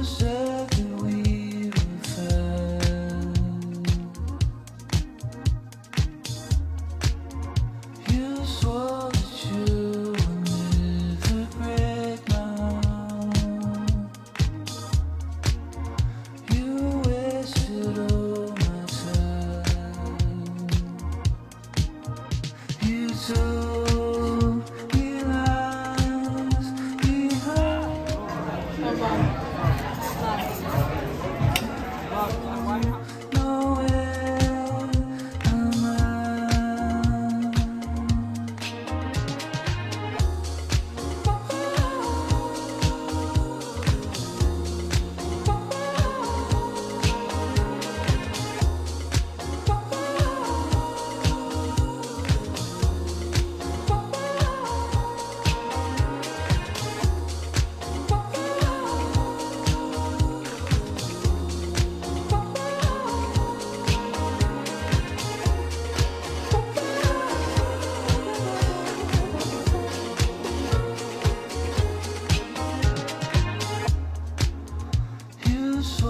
the. so.